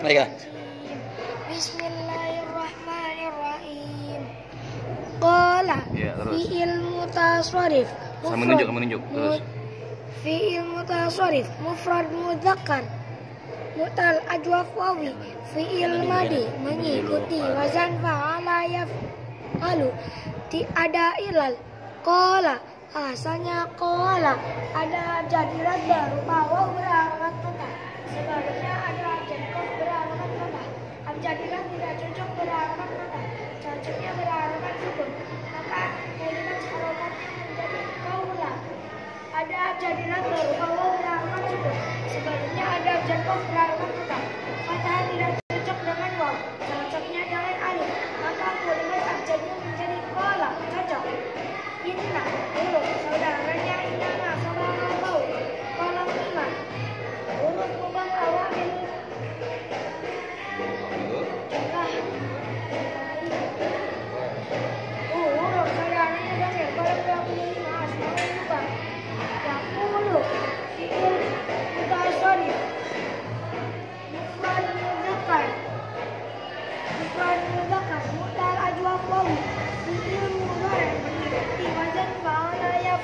Baiklah. Bismillahirrahmanirrahim. Qala terus. fi'il mutasarrif. Sama mufrad, menunjuk, sama menunjuk. Terus. Fi'il mutasarrif mufrad mudzakkar. Mutal ajwaf wawi fi'il madi mengikuti wazan fa'ala yaf'alu ti ada ilal qala asalnya qala ada jadiran baru bahwa beralamat kata sebabnya ada abjadiran kata cocoknya beralamat sukun maka kalimat harokatnya menjadi kaula ada jadiran baru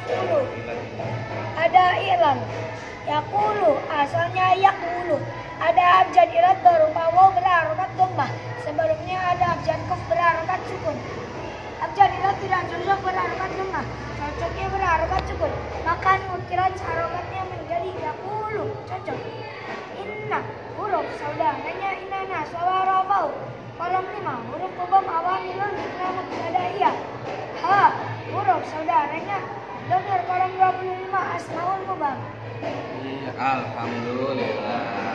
yaf'ulu ada ilan yakulu asalnya yakulu ada abjad ilat berupa waw berharokat dhammah sebelumnya ada abjad kaf berharokat sukun. Abjad ilat tidak cocok berharokat dhammah cocoknya berharokat sukun. Maka nukiran harokatnya menjadi yakulu cocok. Inna huruf saudaranya inana suara bau kolom lima huruf kubam awamilun nama iya ha huruf saudaranya Domir kolom 25 asmaul mubang Alhamdulillah.